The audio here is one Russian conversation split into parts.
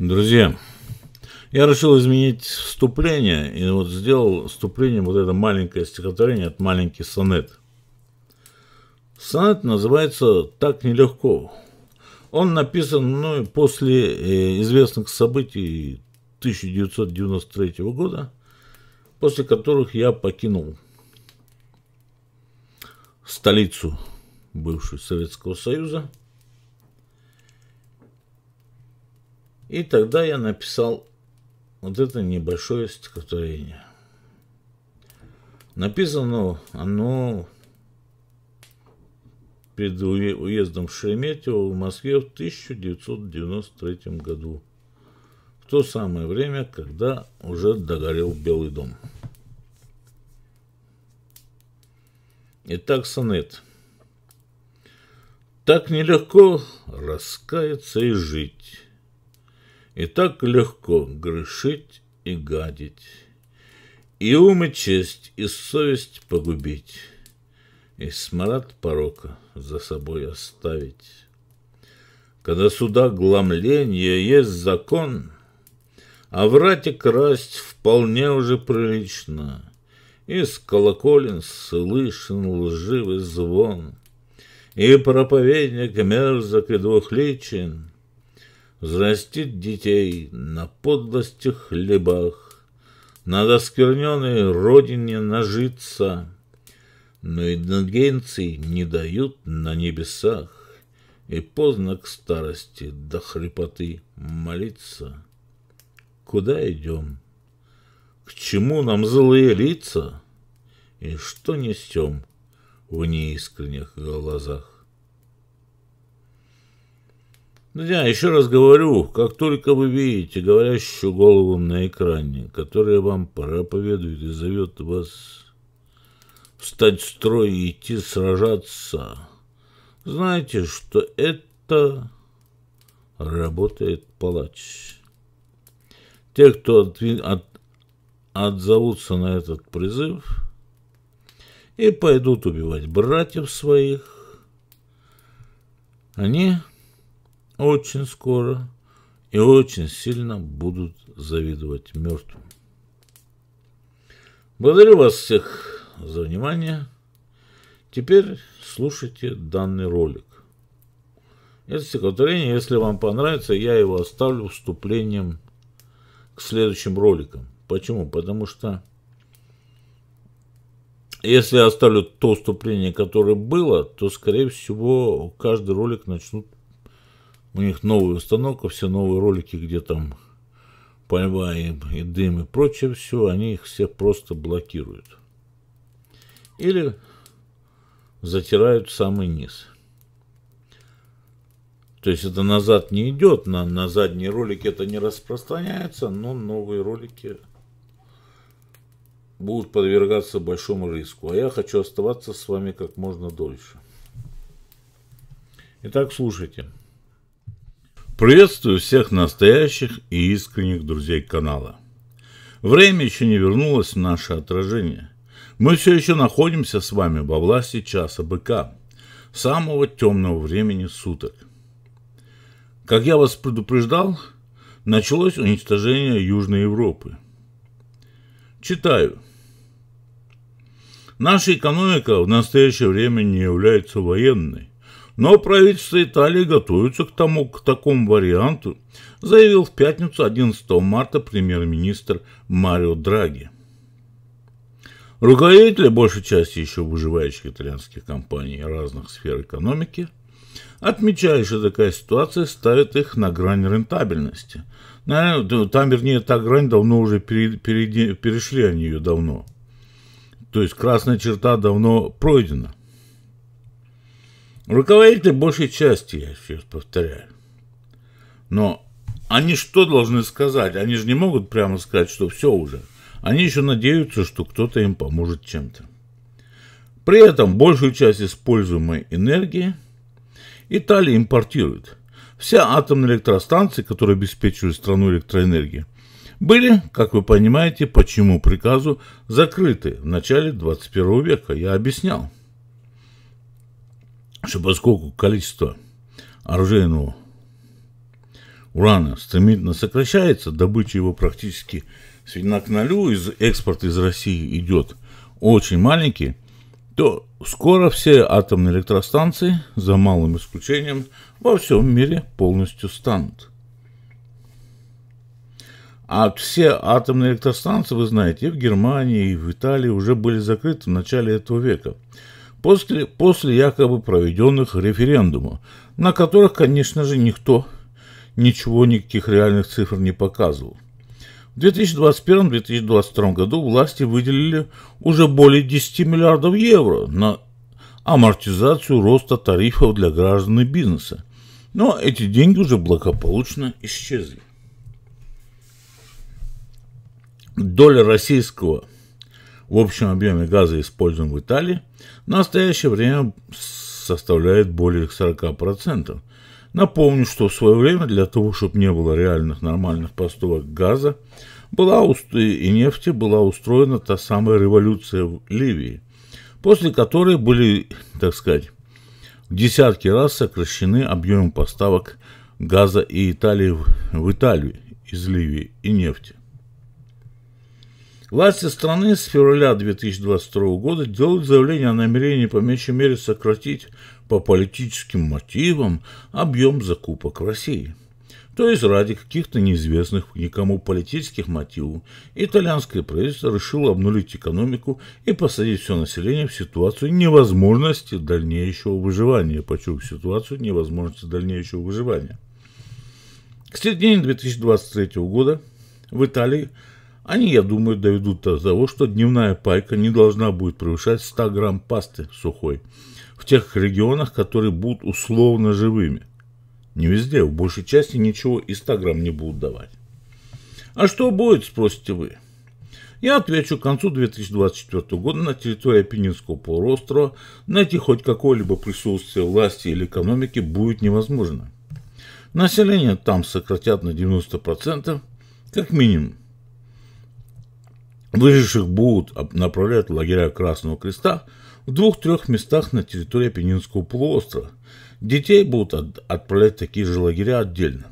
Друзья, я решил изменить вступление, и вот сделал вступление вот это маленькое стихотворение от маленький сонет. Сонет называется «Так нелегко». Он написан мной после э, известных событий 1993 года, после которых я покинул столицу бывшего Советского Союза. И тогда я написал вот это небольшое стихотворение. Написано оно перед уездом в Шереметьево в Москве в 1993 году. В то самое время, когда уже догорел Белый дом. Итак, сонет. Так нелегко раскаяться и жить, И так легко грешить и гадить, И ум и честь, и совесть погубить, И смрад порока за собой оставить. Когда суда гломления есть закон, А врать и красть вполне уже прилично — из колоколен слышен лживый звон, И проповедник мерзок и двухличен, Взрастит детей на подлости хлебах, На доскверненной родине нажиться, Но индульгенций не дают на небесах, И поздно к старости до хрипоты молиться. Куда идем? К чему нам злые лица? И что несем в неискренних глазах? Друзья, еще раз говорю, как только вы видите говорящую голову на экране, которая вам проповедует и зовет вас встать в строй и идти сражаться, знайте, что это работает палач. Те, кто от, от, отзовутся на этот призыв и пойдут убивать братьев своих, они очень скоро и очень сильно будут завидовать мертвым. Благодарю вас всех за внимание. Теперь слушайте данный ролик. Это стихотворение, если вам понравится, я его оставлю вступлением к следующим роликам. Почему? Потому что если я оставлю то вступление, которое было, то, скорее всего, каждый ролик начнут... У них новая установка, все новые ролики, где там пальба и, и дым и прочее все, они их все просто блокируют. Или затирают в самый низ. То есть это назад не идет, на, на задние ролики это не распространяется, но новые ролики будут подвергаться большому риску, а я хочу оставаться с вами как можно дольше. Итак, слушайте. Приветствую всех настоящих и искренних друзей канала. Время еще не вернулось в наше отражение. Мы все еще находимся с вами во власти часа быка, самого темного времени суток. Как я вас предупреждал, началось уничтожение Южной Европы. Читаю. Наша экономика в настоящее время не является военной, но правительство Италии готовится к тому, к такому варианту, заявил в пятницу 11 марта премьер-министр Марио Драги. Руководители большей части еще выживающих итальянских компаний разных сфер экономики отмечают, что такая ситуация ставит их на грань рентабельности. Там, вернее, та грань давно уже перешли они ее давно – то есть красная черта давно пройдена. Руководители большей части, я сейчас повторяю. Но они что должны сказать? Они же не могут прямо сказать, что все уже. Они еще надеются, что кто-то им поможет чем-то. При этом большую часть используемой энергии Италия импортирует. Вся атомная электростанция, которая обеспечивает страну электроэнергией, были, как вы понимаете, почему приказу закрыты в начале 21 века. Я объяснял, что поскольку количество оружейного урана стремительно сокращается, добыча его практически сведена к нулю, из, экспорт из России идет очень маленький, то скоро все атомные электростанции, за малым исключением, во всем мире полностью станут. А все атомные электростанции, вы знаете, и в Германии, и в Италии уже были закрыты в начале этого века. После, после якобы проведенных референдумов, на которых, конечно же, никто ничего, никаких реальных цифр не показывал. В 2021-2022 году власти выделили уже более 10 миллиардов евро на амортизацию роста тарифов для граждан и бизнеса. Но эти деньги уже благополучно исчезли. Доля российского в общем объеме газа, используемого в Италии, в настоящее время составляет более 40%. Напомню, что в свое время для того, чтобы не было реальных нормальных поставок газа была и нефти, была устроена та самая революция в Ливии, после которой были, так сказать, в десятки раз сокращены объемы поставок газа и Италии в Италию из Ливии и нефти. Власти страны с февраля 2022 года делают заявление о намерении по меньшей мере сократить по политическим мотивам объем закупок в России. То есть ради каких-то неизвестных никому политических мотивов итальянское правительство решило обнулить экономику и посадить все население в ситуацию невозможности дальнейшего выживания. Почему ситуацию невозможности дальнейшего выживания. К середине 2023 года в Италии они, я думаю, доведут до того, что дневная пайка не должна будет превышать 100 грамм пасты сухой в тех регионах, которые будут условно живыми. Не везде, в большей части ничего и 100 грамм не будут давать. А что будет, спросите вы? Я отвечу, к концу 2024 года на территории Апеннинского полуострова найти хоть какое-либо присутствие власти или экономики будет невозможно. Население там сократят на 90%, как минимум. Выживших будут направлять в лагеря Красного Креста в двух-трех местах на территории Пенинского полуострова. Детей будут от, отправлять в такие же лагеря отдельно.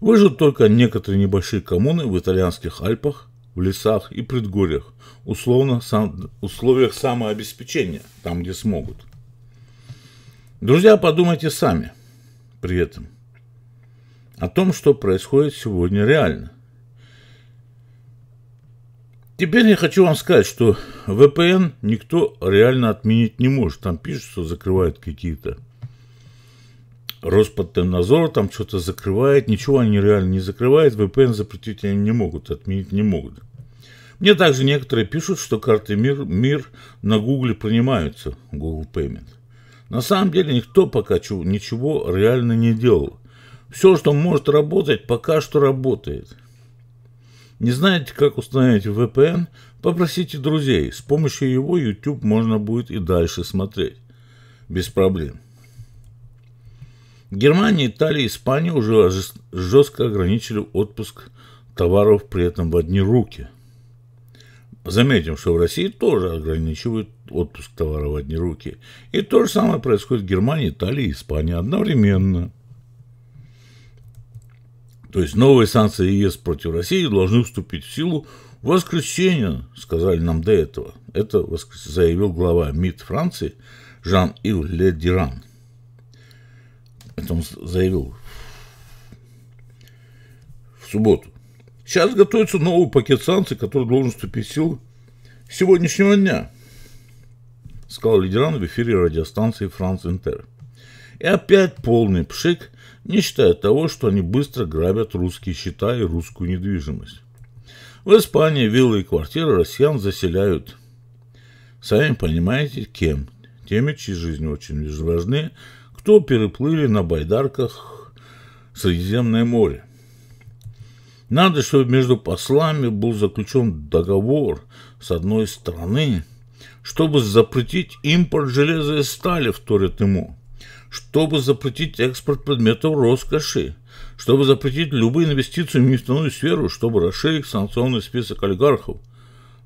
Выживут только некоторые небольшие коммуны в итальянских Альпах, в лесах и предгорьях, условно сам, условиях самообеспечения, там, где смогут. Друзья, подумайте сами при этом о том, что происходит сегодня реально – Теперь я хочу вам сказать, что VPN никто реально отменить не может. Там пишут, что закрывают какие-то Роспотребнадзор там что-то закрывает, ничего они реально не закрывают, VPN запретить они не могут, отменить не могут. Мне также некоторые пишут, что карты мир, мир на Гугле принимаются, Google Payment. На самом деле никто пока ничего реально не делал. Все, что может работать, пока что работает. Не знаете, как установить VPN? Попросите друзей. С помощью его YouTube можно будет и дальше смотреть. Без проблем. Германия, Италия Испания уже жестко ограничили отпуск товаров при этом в одни руки. Заметим, что в России тоже ограничивают отпуск товаров в одни руки. И то же самое происходит в Германии, Италии и Испании одновременно – то есть новые санкции ЕС против России должны вступить в силу в воскресенье, сказали нам до этого. Это заявил глава МИД Франции Жан-Ив Ледиран. Это он заявил в субботу. Сейчас готовится новый пакет санкций, который должен вступить в силу сегодняшнего дня, сказал Лидеран в эфире радиостанции Франц Интер. И опять полный пшик – не считая того, что они быстро грабят русские счета и русскую недвижимость. В Испании виллы и квартиры россиян заселяют. Сами понимаете, кем? Теми, чьи жизни очень важны, кто переплыли на байдарках Средиземное море. Надо, чтобы между послами был заключен договор с одной стороны, чтобы запретить импорт железа и стали, вторят ему – чтобы запретить экспорт предметов роскоши, чтобы запретить любые инвестиции в нефтяную сферу, чтобы расширить санкционный список олигархов,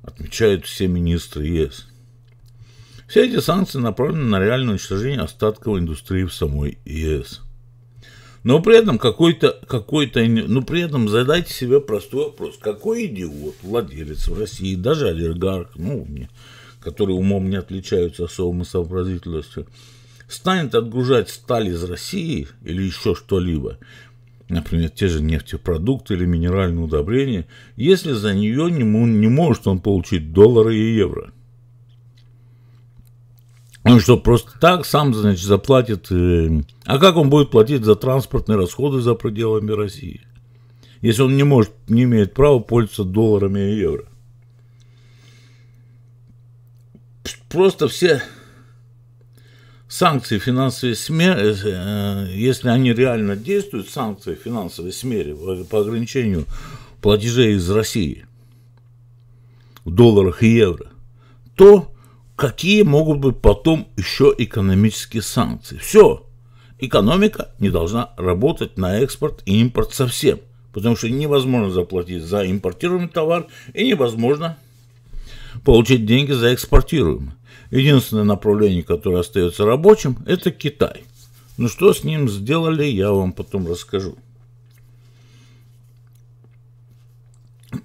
отмечают все министры ЕС. Все эти санкции направлены на реальное уничтожение остатков индустрии в самой ЕС. Но при этом какой-то, какой-то, ну при этом задайте себе простой вопрос. Какой идиот, владелец в России, даже олигарх, ну, которые умом не отличаются особой сообразительностью, станет отгружать сталь из России или еще что-либо, например, те же нефтепродукты или минеральные удобрения, если за нее не, не может он получить доллары и евро. Он что, просто так сам, значит, заплатит... Э, а как он будет платить за транспортные расходы за пределами России? Если он не может, не имеет права пользоваться долларами и евро. Просто все санкции финансовой смерти, э, если они реально действуют, санкции финансовой смерти по ограничению платежей из России в долларах и евро, то какие могут быть потом еще экономические санкции. Все, экономика не должна работать на экспорт и импорт совсем, потому что невозможно заплатить за импортируемый товар и невозможно получить деньги за экспортируемый. Единственное направление, которое остается рабочим, это Китай. Ну что с ним сделали, я вам потом расскажу.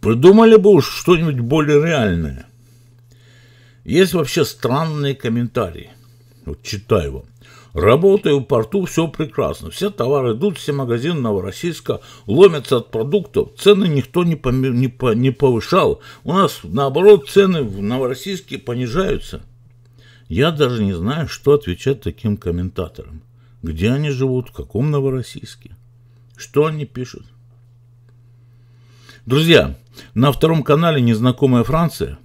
Придумали бы уж что-нибудь более реальное. Есть вообще странные комментарии. Вот читаю вам. Работаю в порту, все прекрасно. Все товары идут, все магазины Новороссийска ломятся от продуктов. Цены никто не, поми, не, по, не повышал. У нас, наоборот, цены в Новороссийске понижаются. Я даже не знаю, что отвечать таким комментаторам. Где они живут, в каком Новороссийске. Что они пишут. Друзья, на втором канале «Незнакомая Франция»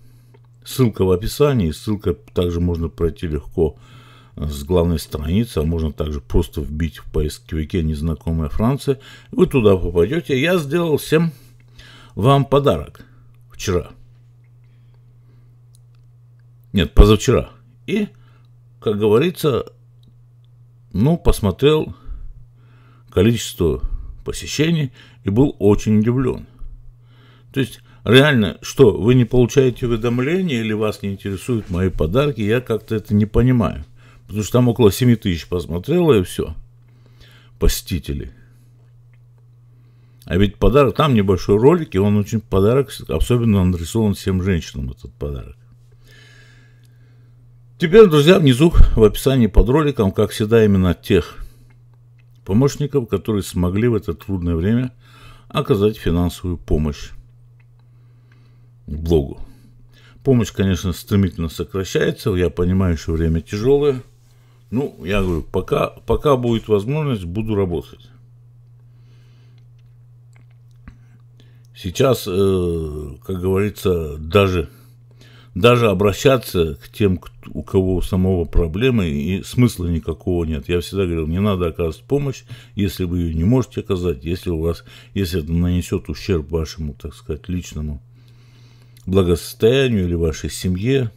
Ссылка в описании, ссылка также можно пройти легко с главной страницы, а можно также просто вбить в поисковике «Незнакомая Франция». Вы туда попадете. Я сделал всем вам подарок вчера. Нет, позавчера. И, как говорится, ну, посмотрел количество посещений и был очень удивлен. То есть реально, что, вы не получаете уведомления или вас не интересуют мои подарки, я как-то это не понимаю. Потому что там около 7 тысяч посмотрело и все. Посетителей. А ведь подарок, там небольшой ролик, и он очень подарок, особенно он нарисован всем женщинам, этот подарок. Теперь, друзья, внизу в описании под роликом, как всегда, именно тех помощников, которые смогли в это трудное время оказать финансовую помощь блогу. Помощь, конечно, стремительно сокращается. Я понимаю, что время тяжелое. Ну, я говорю, пока, пока будет возможность, буду работать. Сейчас, э, как говорится, даже, даже обращаться к тем, у кого самого проблемы, и смысла никакого нет. Я всегда говорил, не надо оказывать помощь, если вы ее не можете оказать, если у вас, если это нанесет ущерб вашему, так сказать, личному благосостоянию или вашей семье.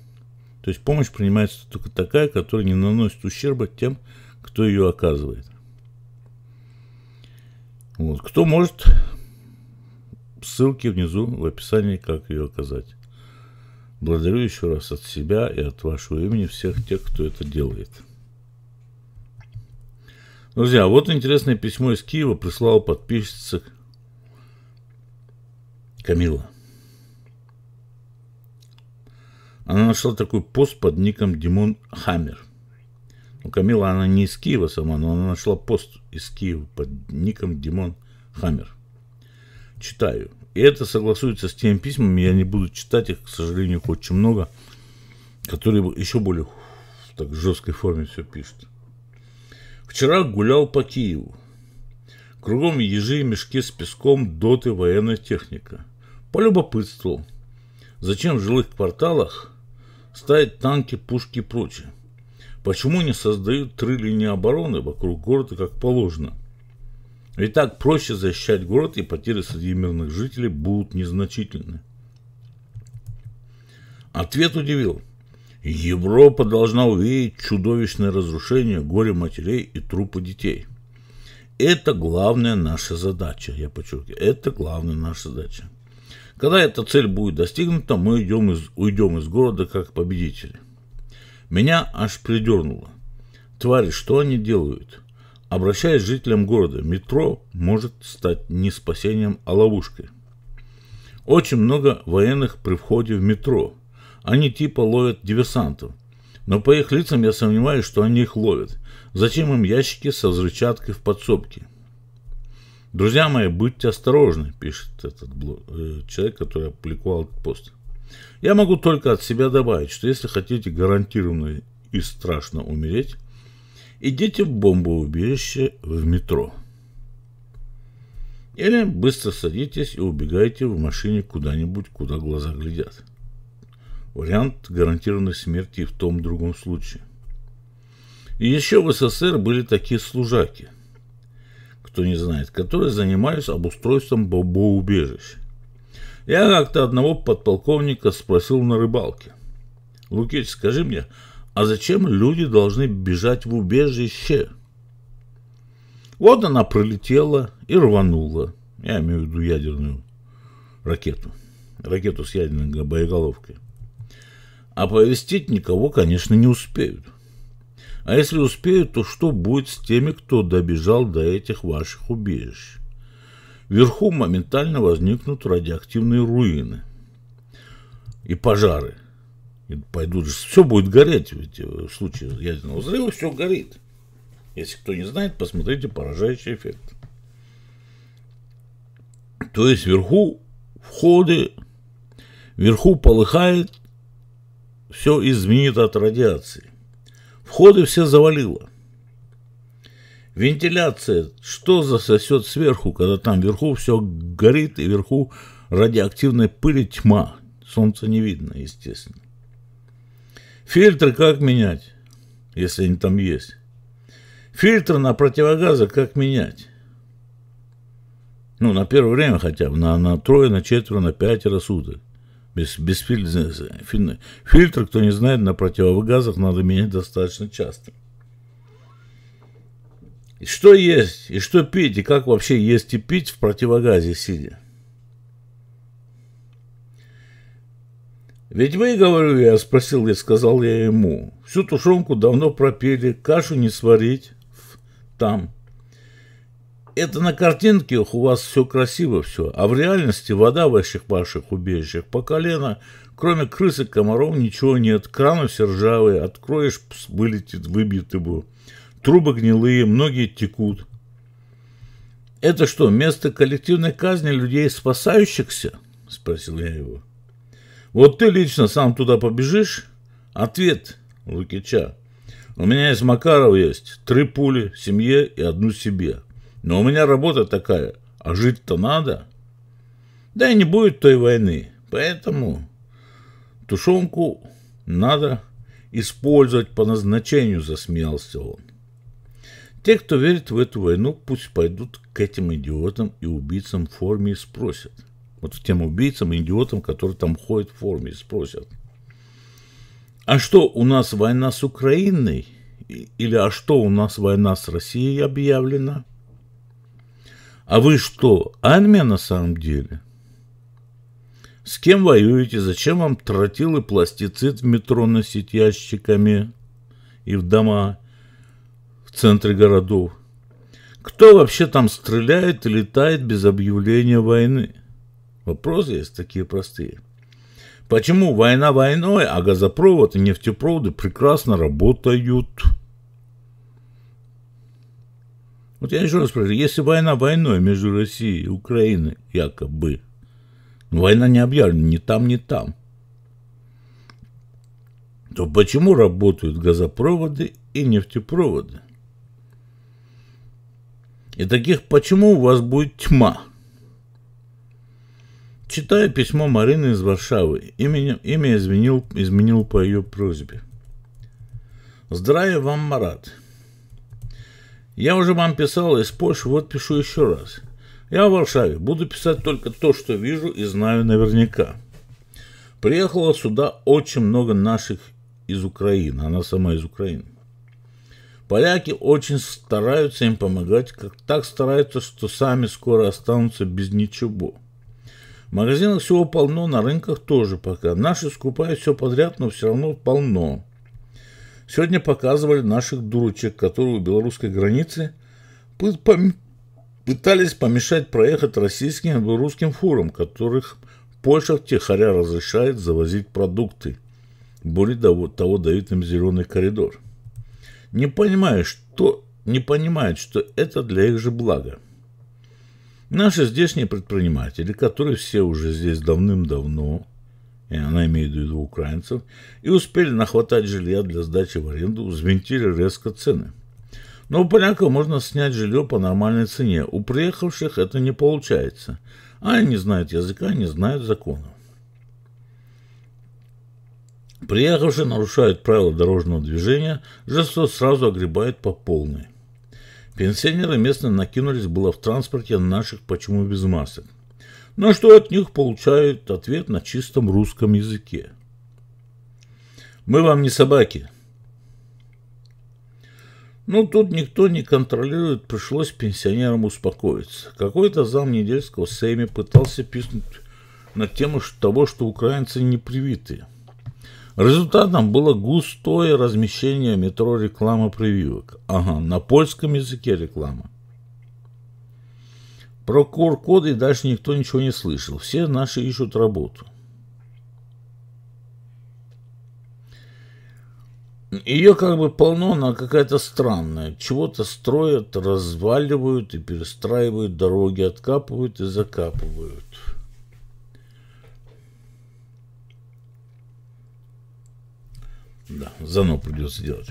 То есть помощь принимается только такая, которая не наносит ущерба тем, кто ее оказывает. Вот. Кто может, ссылки внизу в описании, как ее оказать. Благодарю еще раз от себя и от вашего имени всех тех, кто это делает. Друзья, вот интересное письмо из Киева прислала подписчица Камила. Она нашла такой пост под ником Димон Хаммер. Ну, Камила, она не из Киева сама, но она нашла пост из Киева под ником Димон Хаммер. Читаю. И это согласуется с теми письмами, я не буду читать их, к сожалению, их очень много, которые еще более в так жесткой форме все пишут. Вчера гулял по Киеву. Кругом ежи и мешки с песком, доты, военная техника. Полюбопытствовал, зачем в жилых кварталах ставить танки, пушки и прочее. Почему не создают три линии обороны вокруг города, как положено? Ведь так проще защищать город, и потери среди мирных жителей будут незначительны. Ответ удивил. Европа должна увидеть чудовищное разрушение, горе матерей и трупы детей. Это главная наша задача, я подчеркиваю, это главная наша задача. Когда эта цель будет достигнута, мы идем из, уйдем из города как победители. Меня аж придернуло. Твари, что они делают? Обращаясь к жителям города, метро может стать не спасением, а ловушкой. Очень много военных при входе в метро. Они типа ловят диверсантов. Но по их лицам я сомневаюсь, что они их ловят. Зачем им ящики со взрывчаткой в подсобке? Друзья мои, будьте осторожны, пишет этот блог, э, человек, который опубликовал этот пост. Я могу только от себя добавить, что если хотите гарантированно и страшно умереть, идите в бомбоубежище в метро. Или быстро садитесь и убегайте в машине куда-нибудь, куда глаза глядят. Вариант гарантированной смерти в том другом случае. И еще в СССР были такие служаки, кто не знает, которые занимались обустройством бомбоубежищ. Я как-то одного подполковника спросил на рыбалке. Лукич, скажи мне, а зачем люди должны бежать в убежище? Вот она пролетела и рванула. Я имею в виду ядерную ракету. Ракету с ядерной боеголовкой. А повестить никого, конечно, не успеют. А если успеют, то что будет с теми, кто добежал до этих ваших убежищ? Вверху моментально возникнут радиоактивные руины и пожары. Пойдут же, все будет гореть в эти случаи ядерного взрыва, все горит. Если кто не знает, посмотрите поражающий эффект. То есть вверху входы, вверху полыхает, все изменит от радиации. Входы все завалило. Вентиляция, что засосет сверху, когда там вверху все горит, и вверху радиоактивной пыли тьма. Солнца не видно, естественно. Фильтры как менять, если они там есть? Фильтры на противогазы как менять? Ну, на первое время хотя бы, на, на трое, на четверо, на пятеро суток. Без, без фильтра. Фильтр, кто не знает, на противогазах надо менять достаточно часто. И что есть, и что пить, и как вообще есть и пить в противогазе сидя? Ведь вы, говорю я, спросил я, сказал я ему, всю тушенку давно пропели, кашу не сварить там, это на картинке у вас все красиво все, а в реальности вода в ваших ваших убежищах по колено, кроме крыс и комаров ничего нет, краны все ржавые, откроешь, вылетит, выбьет его, трубы гнилые, многие текут. Это что, место коллективной казни людей спасающихся? Спросил я его. Вот ты лично сам туда побежишь? Ответ Лукича. У меня из Макаров есть три пули семье и одну себе. Но у меня работа такая, а жить-то надо. Да и не будет той войны, поэтому тушенку надо использовать по назначению, засмеялся он. Те, кто верит в эту войну, пусть пойдут к этим идиотам и убийцам в форме и спросят. Вот тем убийцам идиотам, которые там ходят в форме спросят. А что, у нас война с Украиной? Или а что, у нас война с Россией объявлена? А вы что, армия на самом деле? С кем воюете? Зачем вам тротил и пластицид в метро носить ящиками и в дома в центре городов? Кто вообще там стреляет и летает без объявления войны? Вопросы есть такие простые. Почему война войной, а газопровод и нефтепроводы прекрасно работают? Вот я еще раз спрашиваю, если война войной между Россией и Украиной, якобы, но война не объявлена ни там, ни там, то почему работают газопроводы и нефтепроводы? И таких почему у вас будет тьма? Читаю письмо Марины из Варшавы. Имя, имя изменил, изменил по ее просьбе. Здравия вам, Марат. Я уже вам писал из Польши, вот пишу еще раз. Я в Варшаве, буду писать только то, что вижу и знаю наверняка. Приехало сюда очень много наших из Украины, она сама из Украины. Поляки очень стараются им помогать, как так стараются, что сами скоро останутся без ничего. В магазинах всего полно, на рынках тоже пока. Наши скупают все подряд, но все равно полно. Сегодня показывали наших дурочек, которые у белорусской границы пытались помешать проехать российским и русским фурам, которых Польша втихаря разрешает завозить продукты. Более того, того дают им зеленый коридор. Не понимая, что, не понимают, что это для их же блага. Наши здешние предприниматели, которые все уже здесь давным-давно, и она имеет в виду украинцев, и успели нахватать жилья для сдачи в аренду, взвинтили резко цены. Но у поляков можно снять жилье по нормальной цене. У приехавших это не получается. Они не знают языка, не знают законов. Приехавшие нарушают правила дорожного движения, жество сразу огребает по полной. Пенсионеры местные накинулись было в транспорте наших «почему без масок?». Но что от них получают ответ на чистом русском языке. Мы вам не собаки. Ну, тут никто не контролирует, пришлось пенсионерам успокоиться. Какой-то зам Недельского Сейме пытался писнуть на тему того, что украинцы не привитые. Результатом было густое размещение метро рекламы прививок. Ага, на польском языке реклама. Про QR-коды дальше никто ничего не слышал. Все наши ищут работу. Ее как бы полно, она какая-то странная. Чего-то строят, разваливают и перестраивают дороги, откапывают и закапывают. Да, заново придется делать.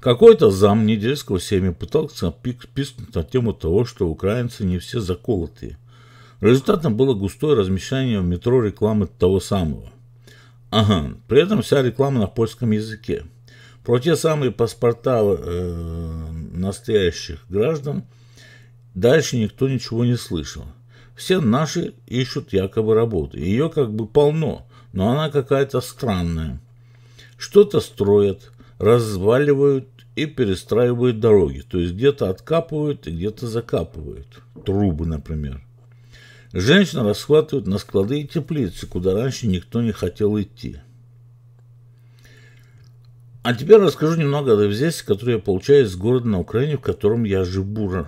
Какой-то зам недельского семьи пытался писнуть на тему того, что украинцы не все заколотые. Результатом было густое размещение в метро рекламы того самого. Ага, при этом вся реклама на польском языке. Про те самые паспорта э, настоящих граждан дальше никто ничего не слышал. Все наши ищут якобы работу. Ее как бы полно, но она какая-то странная. Что-то строят, разваливают и перестраивают дороги. То есть где-то откапывают и где-то закапывают. Трубы, например. Женщины расхватывают на склады и теплицы, куда раньше никто не хотел идти. А теперь расскажу немного о известии, которое я получаю из города на Украине, в котором я живу,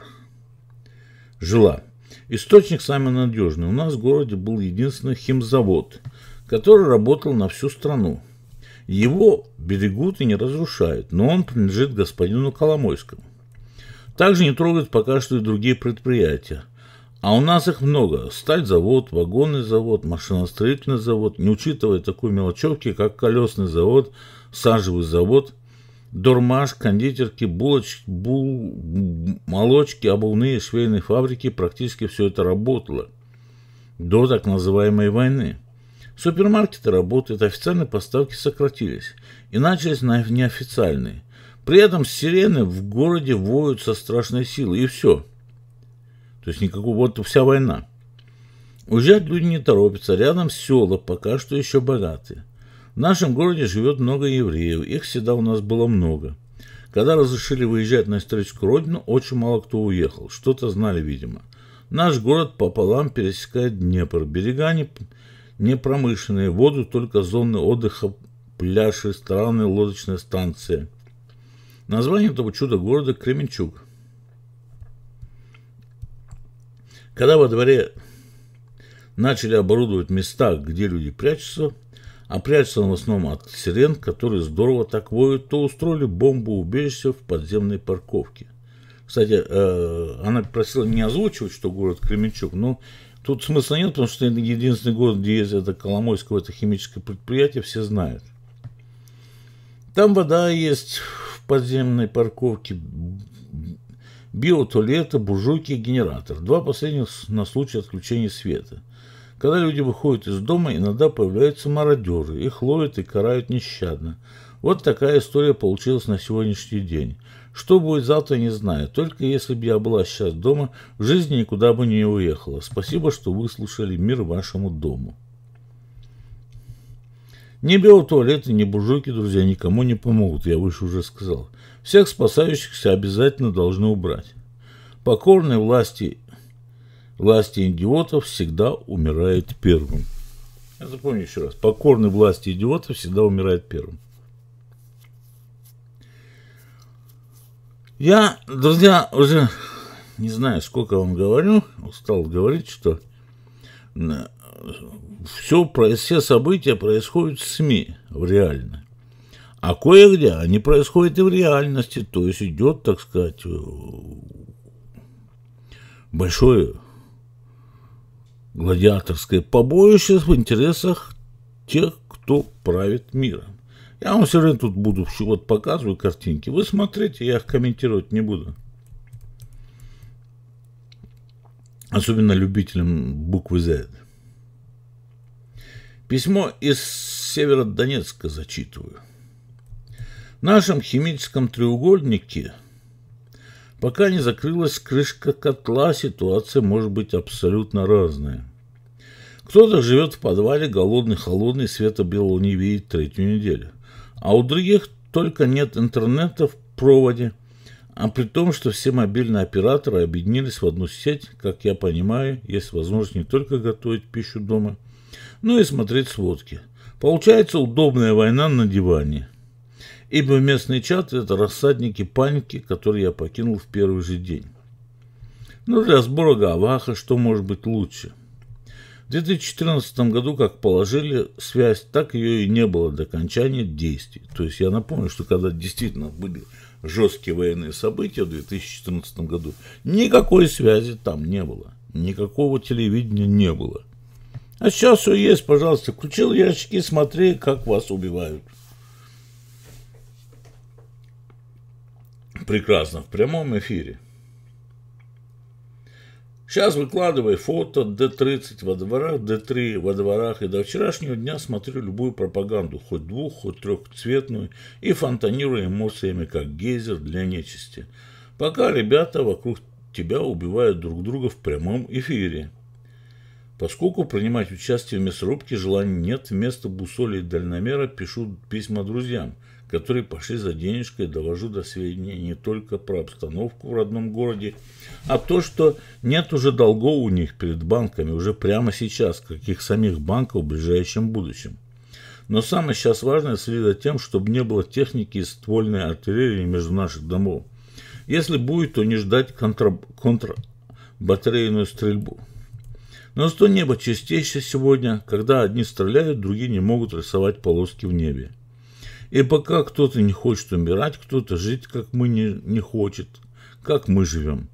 жила. Источник самый надежный. У нас в городе был единственный химзавод, который работал на всю страну. Его берегут и не разрушают, но он принадлежит господину Коломойскому. Также не трогают пока что и другие предприятия. А у нас их много. Стальзавод, вагонный завод, машиностроительный завод, не учитывая такой мелочевки, как колесный завод, сажевый завод, дормаш, кондитерки, булочки, бул, молочки, обувные, швейные фабрики, практически все это работало до так называемой войны. Супермаркеты работают, официальные поставки сократились и начались на неофициальные. При этом сирены в городе воют со страшной силой, и все. То есть никакого, вот вся война. Уезжать люди не торопятся, рядом села, пока что еще богатые. В нашем городе живет много евреев, их всегда у нас было много. Когда разрешили выезжать на историческую родину, очень мало кто уехал, что-то знали, видимо. Наш город пополам пересекает Днепр, берега не не промышленные, воду только зоны отдыха, пляж, рестораны, лодочная станция. Название этого чуда-города Кременчуг. Когда во дворе начали оборудовать места, где люди прячутся, а прячутся в основном от сирен, которые здорово так воют, то устроили бомбу-убежище в подземной парковке. Кстати, э, она просила не озвучивать, что город Кременчуг, но Тут смысла нет, потому что единственный город, где есть это Коломойское, это химическое предприятие, все знают. Там вода есть в подземной парковке, биотуалеты, буржуйки генератор. Два последних на случай отключения света. Когда люди выходят из дома, иногда появляются мародеры. Их ловят и карают нещадно. Вот такая история получилась на сегодняшний день. Что будет завтра, не знаю. Только если бы я была сейчас дома, в жизни никуда бы не уехала. Спасибо, что выслушали мир вашему дому. Ни биотуалеты, ни буржуйки, друзья, никому не помогут, я выше уже сказал. Всех спасающихся обязательно должны убрать. Покорные власти, власти идиотов всегда умирает первым. Я запомню еще раз. Покорный власти идиотов всегда умирает первым. Я, друзья, уже не знаю, сколько вам говорю, устал говорить, что все, все события происходят в СМИ, в реально. А кое-где они происходят и в реальности, то есть идет, так сказать, э, большое гладиаторское побоище в интересах тех, кто правит миром. Я вам все время тут буду вот показываю картинки. Вы смотрите, я их комментировать не буду. Особенно любителям буквы Z. Письмо из Северодонецка зачитываю. В нашем химическом треугольнике пока не закрылась крышка котла, ситуация может быть абсолютно разная. Кто-то живет в подвале, голодный, холодный, света белого не видит третью неделю. А у других только нет интернета в проводе, а при том, что все мобильные операторы объединились в одну сеть, как я понимаю, есть возможность не только готовить пищу дома, но и смотреть сводки. Получается удобная война на диване – ибо местные чаты – это рассадники паники, которые я покинул в первый же день. Но для сбора Гаваха что может быть лучше? В 2014 году, как положили связь, так ее и не было до окончания действий. То есть я напомню, что когда действительно были жесткие военные события в 2014 году, никакой связи там не было. Никакого телевидения не было. А сейчас все есть, пожалуйста, включил ящики, смотри, как вас убивают. прекрасно в прямом эфире. Сейчас выкладывай фото D30 во дворах, D3 во дворах, и до вчерашнего дня смотрю любую пропаганду, хоть двух, хоть трехцветную, и фонтанирую эмоциями, как гейзер для нечисти. Пока ребята вокруг тебя убивают друг друга в прямом эфире. Поскольку принимать участие в мясорубке желания нет, вместо бусоли и дальномера пишу письма друзьям – которые пошли за денежкой, довожу до сведения не только про обстановку в родном городе, а то, что нет уже долгов у них перед банками уже прямо сейчас, каких самих банков в ближайшем будущем. Но самое сейчас важное следить за тем, чтобы не было техники и ствольной артиллерии между наших домов. Если будет, то не ждать контра... контрбатарейную стрельбу. Но зато небо чистейшее сегодня, когда одни стреляют, другие не могут рисовать полоски в небе. И пока кто-то не хочет умирать, кто-то жить, как мы не, не хочет, как мы живем.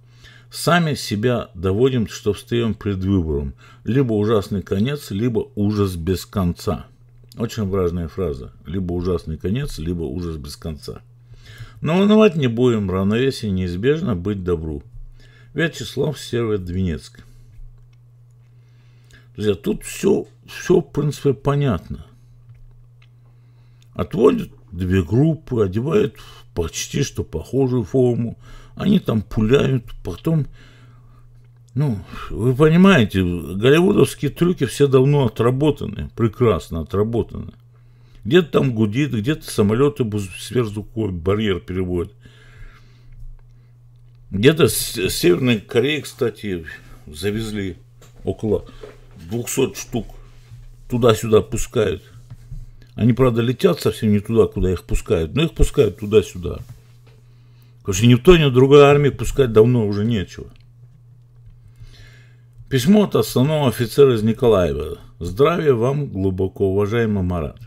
Сами себя доводим, что встаем перед выбором. Либо ужасный конец, либо ужас без конца. Очень важная фраза. Либо ужасный конец, либо ужас без конца. Но волновать не будем, равновесие неизбежно быть добру. Вячеслав Северодвинецк. Друзья, тут все, все, в принципе, понятно – Отводят две группы, одевают почти что похожую форму. Они там пуляют, потом... Ну, вы понимаете, голливудовские трюки все давно отработаны, прекрасно отработаны. Где-то там гудит, где-то самолеты сверхзвуковой барьер переводят. Где-то с Северной Кореи, кстати, завезли около 200 штук. Туда-сюда пускают. Они, правда, летят совсем не туда, куда их пускают, но их пускают туда-сюда. Потому что ни в той, ни в другой армии пускать давно уже нечего. Письмо от основного офицера из Николаева. Здравия вам, глубоко уважаемый Марат.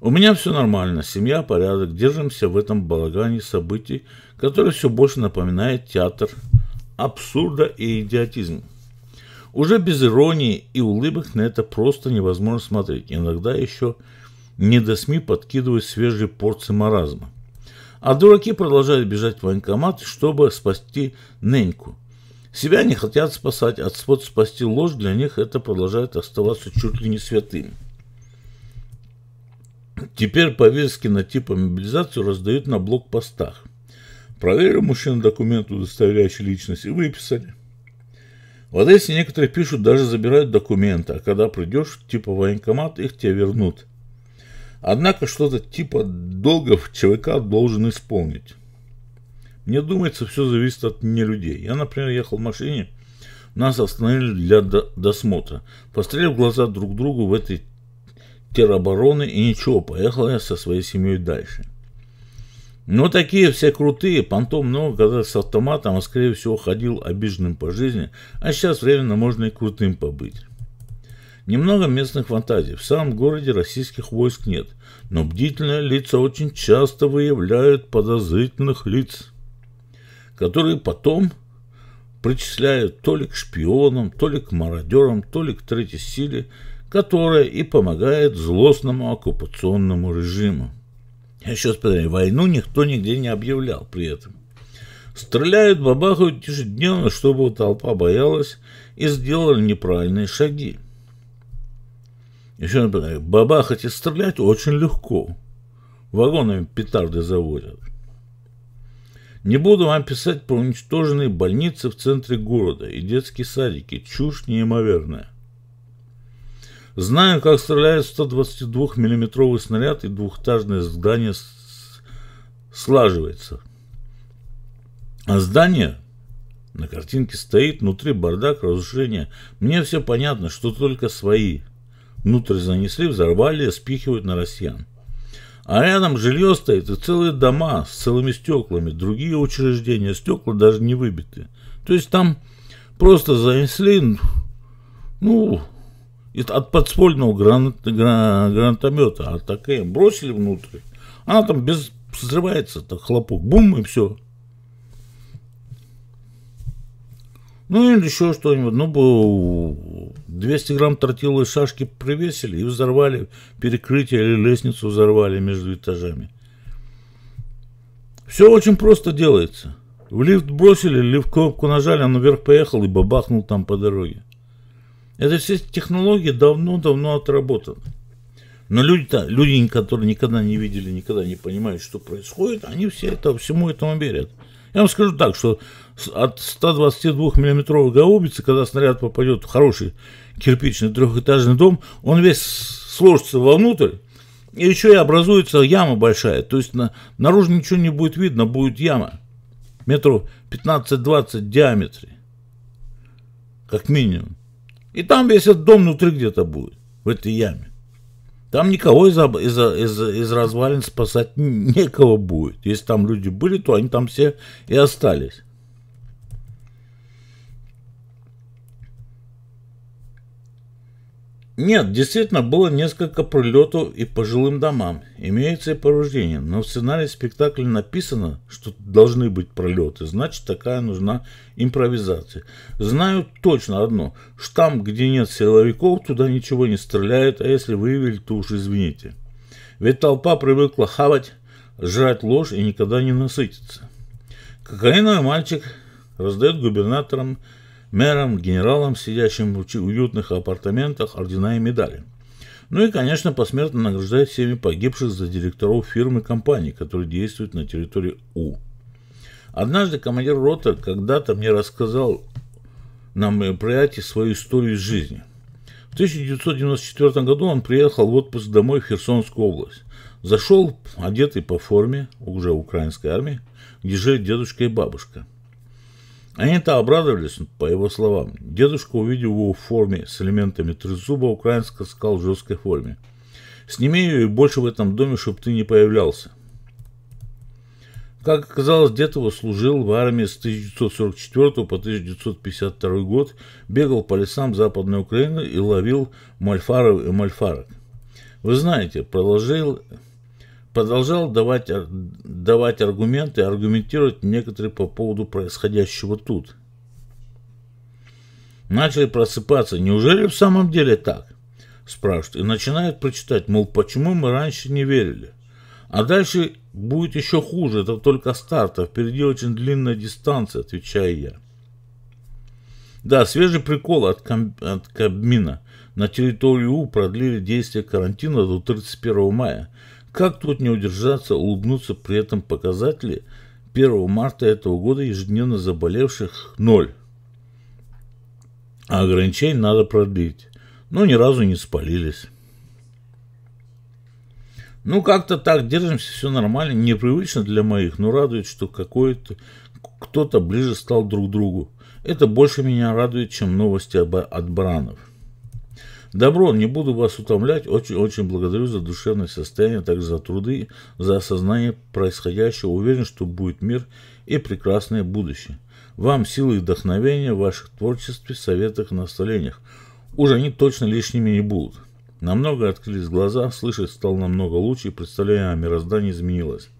У меня все нормально, семья, порядок, держимся в этом балагане событий, который все больше напоминает театр абсурда и идиотизма. Уже без иронии и улыбок на это просто невозможно смотреть. Иногда еще не до СМИ подкидывают свежие порции маразма. А дураки продолжают бежать в военкомат, чтобы спасти Неньку. Себя не хотят спасать, а спот спасти ложь для них это продолжает оставаться чуть ли не святым. Теперь повестки на типа мобилизацию раздают на блокпостах. Проверили мужчину документ, удостоверяющий личность, и выписали. В Одессе некоторые пишут, даже забирают документы, а когда придешь, типа военкомат, их тебе вернут. Однако что-то типа долгов ЧВК должен исполнить. Мне думается, все зависит от не людей. Я, например, ехал в машине, нас остановили для досмотра. Пострелив глаза друг другу в этой теробороны и ничего, поехал я со своей семьей дальше. Но такие все крутые, понтом много, когда с автоматом, а скорее всего ходил обиженным по жизни, а сейчас временно можно и крутым побыть. Немного местных фантазий. В самом городе российских войск нет, но бдительные лица очень часто выявляют подозрительных лиц, которые потом причисляют то ли к шпионам, то ли к мародерам, то ли к третьей силе, которая и помогает злостному оккупационному режиму. Я сейчас повторяю, войну никто нигде не объявлял при этом. Стреляют, бабахают ежедневно, чтобы толпа боялась и сделала неправильные шаги. Еще напоминаю, бабахать и стрелять очень легко. Вагонами петарды заводят. Не буду вам писать про уничтоженные больницы в центре города и детские садики. Чушь неимоверная. Знаю, как стреляет 122-миллиметровый снаряд и двухэтажное здание слаживается. А здание на картинке стоит, внутри бардак, разрушение. Мне все понятно, что только свои. Внутрь занесли, взорвали, спихивают на россиян. А рядом жилье стоит и целые дома с целыми стеклами, другие учреждения, стекла даже не выбиты. То есть там просто занесли, ну, от подспольного гранат, гранатомета, а такая бросили внутрь. Она там без взрывается, так хлопок, бум, и все. Ну или еще что-нибудь. Ну, 200 грамм тортиловой шашки привесили и взорвали перекрытие или лестницу взорвали между этажами. Все очень просто делается. В лифт бросили, лифт кнопку нажали, он наверх поехал и бабахнул там по дороге. Это все технологии давно-давно отработаны. Но люди-то, люди, которые никогда не видели, никогда не понимают, что происходит, они все это, всему этому верят. Я вам скажу так, что от 122 миллиметровой гаубицы, когда снаряд попадет в хороший кирпичный трехэтажный дом, он весь сложится вовнутрь, и еще и образуется яма большая. То есть на, наружу ничего не будет видно, будет яма. Метров 15-20 в диаметре. Как минимум. И там весь этот дом внутри где-то будет, в этой яме. Там никого из, из, из, из развалин спасать некого будет. Если там люди были, то они там все и остались. Нет, действительно, было несколько прилетов и по жилым домам. Имеется и порождение. Но в сценарии спектакля написано, что должны быть пролеты. Значит, такая нужна импровизация. Знаю точно одно, что там, где нет силовиков, туда ничего не стреляют, а если выявили, то уж извините. Ведь толпа привыкла хавать, жрать ложь и никогда не насытиться. Кокаиновый мальчик раздает губернаторам мэрам, генералам, сидящим в уютных апартаментах, ордена и медали. Ну и, конечно, посмертно награждает всеми погибших за директоров фирмы компании, которые действуют на территории У. Однажды командир роты когда-то мне рассказал на мероприятии свою историю из жизни. В 1994 году он приехал в отпуск домой в Херсонскую область. Зашел, одетый по форме, уже украинской армии, где жили дедушка и бабушка – они-то обрадовались, по его словам. Дедушка, увидев его в форме с элементами трезуба, украинско сказал в жесткой форме. «Сними ее и больше в этом доме, чтобы ты не появлялся». Как оказалось, дед его служил в армии с 1944 по 1952 год, бегал по лесам Западной Украины и ловил мальфаров и мальфарок. Вы знаете, продолжил продолжал давать, давать аргументы, аргументировать некоторые по поводу происходящего тут. Начали просыпаться. Неужели в самом деле так? Спрашивают. И начинают прочитать, мол, почему мы раньше не верили. А дальше будет еще хуже. Это только старт, а впереди очень длинная дистанция, отвечаю я. Да, свежий прикол от, ком, от Кабмина. На территории У продлили действие карантина до 31 мая. Как тут не удержаться, улыбнуться при этом показатели 1 марта этого года ежедневно заболевших ноль. А ограничений надо продлить. Но ни разу не спалились. Ну, как-то так держимся, все нормально, непривычно для моих, но радует, что какой-то кто-то ближе стал друг другу. Это больше меня радует, чем новости об, от Бранов. Добро, не буду вас утомлять. Очень-очень благодарю за душевное состояние, также за труды, за осознание происходящего. Уверен, что будет мир и прекрасное будущее. Вам силы и вдохновения в ваших творчестве, советах и наставлениях. Уже они точно лишними не будут. Намного открылись глаза, слышать стало намного лучше, и представление о мироздании изменилось.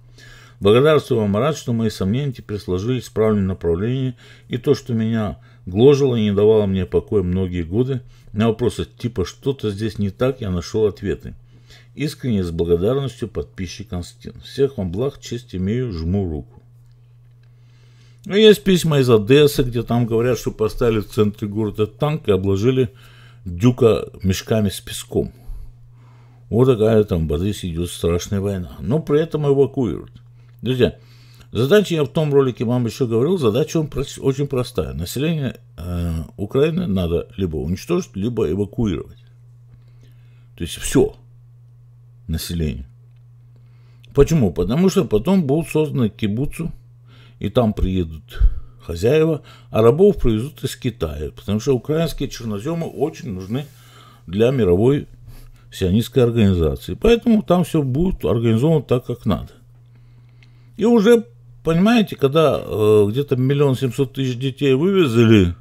Благодарствую вам, рад, что мои сомнения теперь сложились в правильном направлении, и то, что меня гложило и не давало мне покоя многие годы, на вопросы типа «что-то здесь не так» я нашел ответы. Искренне с благодарностью подписчик Константин. Всех вам благ, честь имею, жму руку. Ну, есть письма из Одессы, где там говорят, что поставили в центре города танк и обложили дюка мешками с песком. Вот такая там в Одессе идет страшная война. Но при этом эвакуируют. Друзья, задача, я в том ролике вам еще говорил, задача очень простая. Население э, Украины надо либо уничтожить, либо эвакуировать. То есть все население. Почему? Потому что потом будут созданы кибуцу, и там приедут хозяева, а рабов привезут из Китая, потому что украинские черноземы очень нужны для мировой сионистской организации. Поэтому там все будет организовано так, как надо. И уже, понимаете, когда э, где-то миллион семьсот тысяч детей вывезли,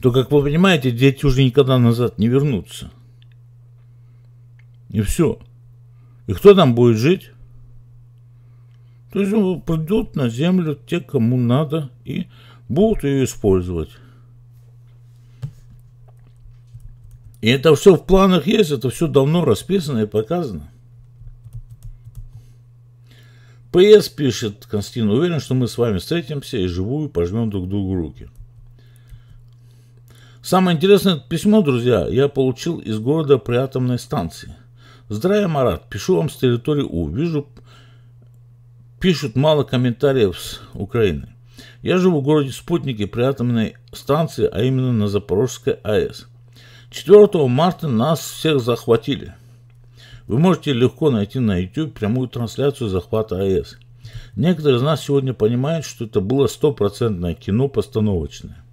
то, как вы понимаете, дети уже никогда назад не вернутся. И все. И кто там будет жить? То есть придут на землю те, кому надо, и будут ее использовать. И это все в планах есть, это все давно расписано и показано. ПС пишет, Константин, уверен, что мы с вами встретимся и живую пожмем друг другу руки. Самое интересное письмо, друзья, я получил из города при атомной станции. Здравия, Марат, пишу вам с территории У. Вижу, пишут мало комментариев с Украины. Я живу в городе Спутники при атомной станции, а именно на Запорожской АЭС. 4 марта нас всех захватили – вы можете легко найти на YouTube прямую трансляцию захвата АЭС. Некоторые из нас сегодня понимают, что это было стопроцентное кино постановочное.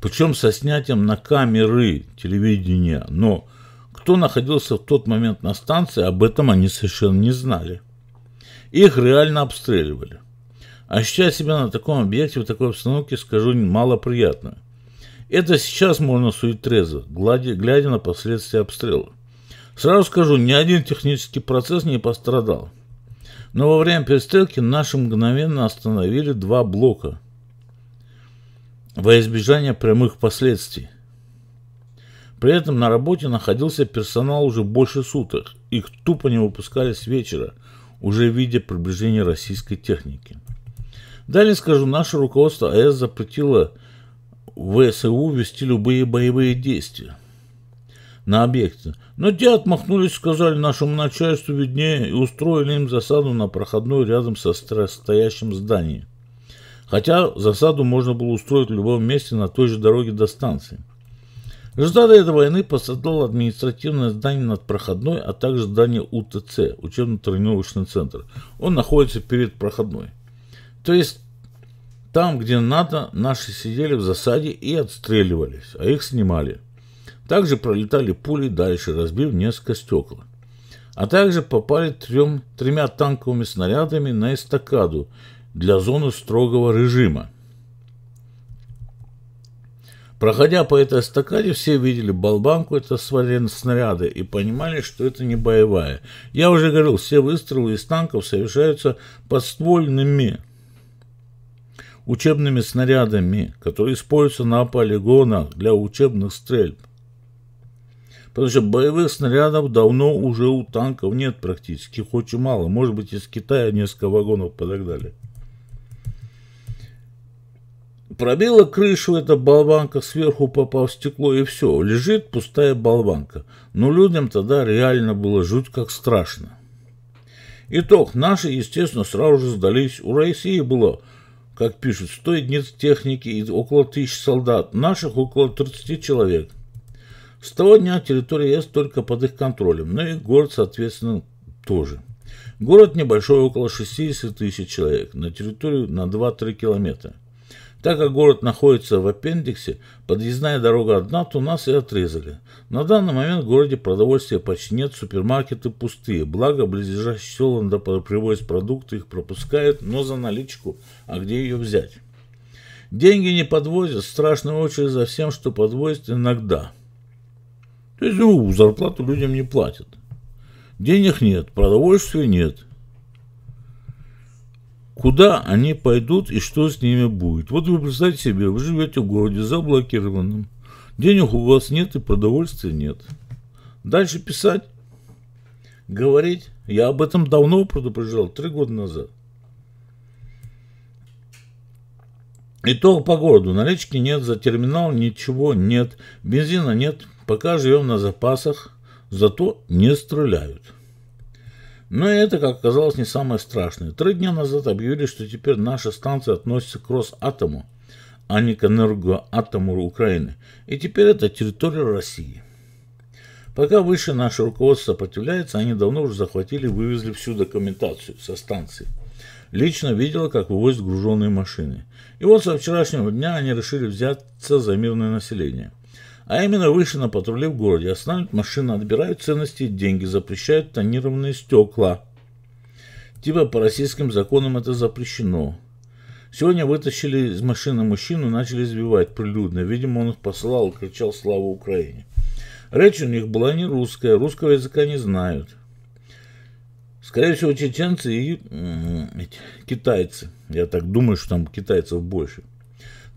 Причем со снятием на камеры телевидения. Но кто находился в тот момент на станции, об этом они совершенно не знали. Их реально обстреливали. Ощущать себя на таком объекте, в такой обстановке, скажу, мало приятно. Это сейчас можно судить трезво, глядя на последствия обстрела. Сразу скажу, ни один технический процесс не пострадал. Но во время перестрелки наши мгновенно остановили два блока во избежание прямых последствий. При этом на работе находился персонал уже больше суток. Их тупо не выпускали с вечера, уже видя приближение российской техники. Далее скажу, наше руководство АЭС запретило ВСУ вести любые боевые действия на объекте. Но те отмахнулись, сказали нашему начальству виднее и устроили им засаду на проходной рядом со стоящим зданием. Хотя засаду можно было устроить в любом месте на той же дороге до станции. Результаты этой войны пострадало административное здание над проходной, а также здание УТЦ, учебно-тренировочный центр. Он находится перед проходной. То есть там, где надо, наши сидели в засаде и отстреливались, а их снимали. Также пролетали пули дальше, разбив несколько стекол. А также попали трем, тремя танковыми снарядами на эстакаду для зоны строгого режима. Проходя по этой эстакаде, все видели болбанку, это снаряды, и понимали, что это не боевая. Я уже говорил, все выстрелы из танков совершаются подствольными учебными снарядами, которые используются на полигонах для учебных стрельб. Потому что боевых снарядов давно уже у танков нет практически, их очень мало. Может быть, из Китая несколько вагонов подогнали. Пробила крышу эта болванка, сверху попал в стекло, и все, лежит пустая болванка. Но людям тогда реально было жуть как страшно. Итог. Наши, естественно, сразу же сдались. У России было, как пишут, 100 единиц техники и около тысяч солдат. Наших около 30 человек – с того дня территория ЕС только под их контролем, но и город, соответственно, тоже. Город небольшой, около 60 тысяч человек, на территорию на 2-3 километра. Так как город находится в аппендиксе, подъездная дорога одна, то нас и отрезали. На данный момент в городе продовольствия почти нет, супермаркеты пустые. Благо, близлежащие села надо привозить продукты, их пропускают, но за наличку. А где ее взять? Деньги не подвозят, страшная очередь за всем, что подвозят иногда. То есть, ну, зарплату людям не платят. Денег нет, продовольствия нет. Куда они пойдут и что с ними будет? Вот вы представьте себе, вы живете в городе заблокированном, денег у вас нет и продовольствия нет. Дальше писать, говорить. Я об этом давно предупреждал, три года назад. Итог по городу. Налички нет, за терминал ничего нет, бензина нет, пока живем на запасах, зато не стреляют. Но это, как оказалось, не самое страшное. Три дня назад объявили, что теперь наша станция относится к Росатому, а не к энергоатому Украины. И теперь это территория России. Пока выше наше руководство сопротивляется, они давно уже захватили и вывезли всю документацию со станции. Лично видела, как вывозят груженные машины. И вот со вчерашнего дня они решили взяться за мирное население – а именно выше на патруле в городе. Останавливают машины, отбирают ценности и деньги, запрещают тонированные стекла. Типа по российским законам это запрещено. Сегодня вытащили из машины мужчину и начали избивать прилюдно. Видимо, он их послал и кричал «Слава Украине!». Речь у них была не русская, русского языка не знают. Скорее всего, чеченцы и китайцы. Я так думаю, что там китайцев больше.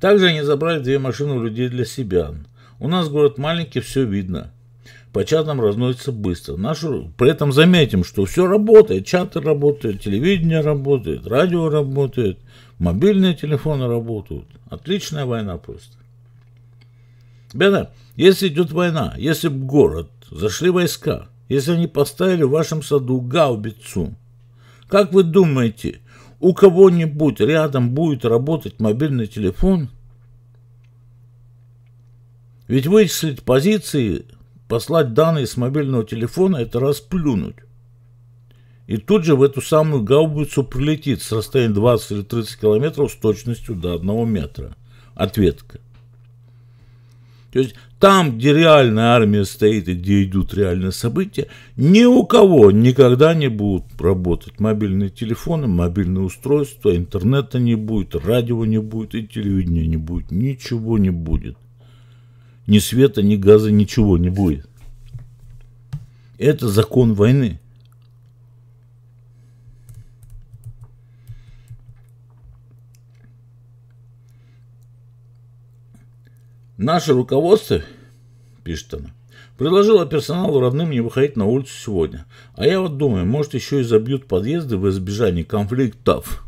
Также они забрали две машины у людей для себя. У нас город маленький, все видно. По чатам разносится быстро. Нашу... При этом заметим, что все работает. Чаты работают, телевидение работает, радио работает, мобильные телефоны работают. Отличная война просто. Ребята, если идет война, если в город зашли войска, если они поставили в вашем саду гаубицу, как вы думаете, у кого-нибудь рядом будет работать мобильный телефон – ведь вычислить позиции, послать данные с мобильного телефона – это расплюнуть. И тут же в эту самую гаубицу прилетит с расстояния 20 или 30 километров с точностью до 1 метра. Ответка. То есть там, где реальная армия стоит и где идут реальные события, ни у кого никогда не будут работать мобильные телефоны, мобильные устройства, интернета не будет, радио не будет и телевидения не будет, ничего не будет ни света, ни газа, ничего не будет. Это закон войны. Наше руководство, пишет она, предложило персоналу родным не выходить на улицу сегодня. А я вот думаю, может еще и забьют подъезды в избежании конфликтов.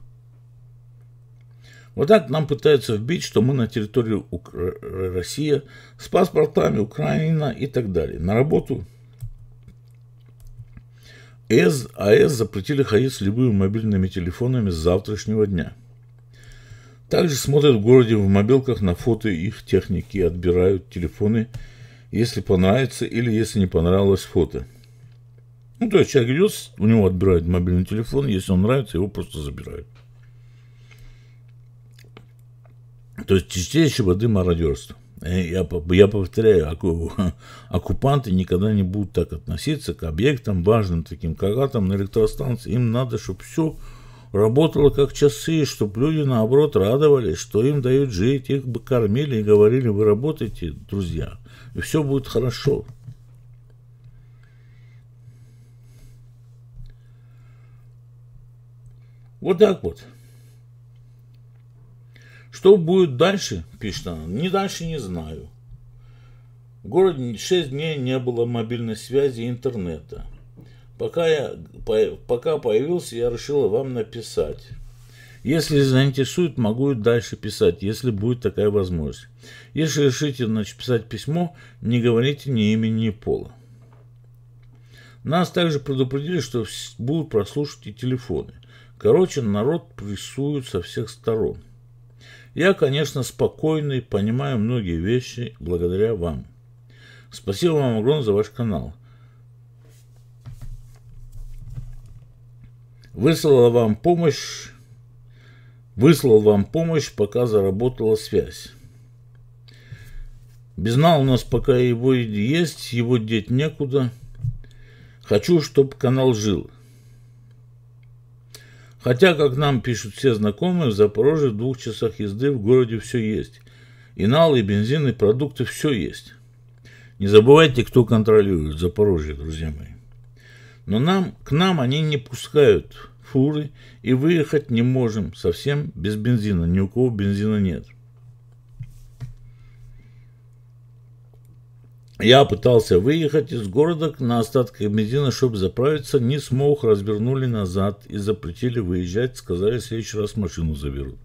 Вот так нам пытаются вбить, что мы на территории Ук... России с паспортами Украина и так далее. На работу ЭС, АЭС запретили ходить с любыми мобильными телефонами с завтрашнего дня. Также смотрят в городе в мобилках на фото их техники отбирают телефоны, если понравится или если не понравилось фото. Ну, то есть человек идет, у него отбирают мобильный телефон, если он нравится, его просто забирают. То есть чистейшей воды мародерство. Э, я, я повторяю, оккупанты никогда не будут так относиться к объектам важным, таким как атомная электростанция. Им надо, чтобы все работало как часы, чтобы люди, наоборот, радовались, что им дают жить, их бы кормили и говорили, вы работаете, друзья, и все будет хорошо. Вот так вот. Что будет дальше, пишет она, не дальше не знаю. В городе 6 дней не было мобильной связи и интернета. Пока, я, пока появился, я решила вам написать. Если заинтересует, могу и дальше писать, если будет такая возможность. Если решите значит, писать письмо, не говорите ни имени, ни пола. Нас также предупредили, что будут прослушать и телефоны. Короче, народ прессуют со всех сторон. Я, конечно, спокойный, понимаю многие вещи благодаря вам. Спасибо вам огромное за ваш канал. Выслала вам помощь Выслал вам помощь, пока заработала связь. Безнал у нас пока его есть, его деть некуда. Хочу, чтобы канал жил. Хотя, как нам пишут все знакомые, в Запорожье в двух часах езды в городе все есть. И нал, и бензин, и продукты, все есть. Не забывайте, кто контролирует Запорожье, друзья мои. Но нам, к нам они не пускают фуры, и выехать не можем совсем без бензина. Ни у кого бензина нет. Я пытался выехать из города на остатках бензина, чтобы заправиться, не смог, развернули назад и запретили выезжать, сказали, в следующий раз машину заберут.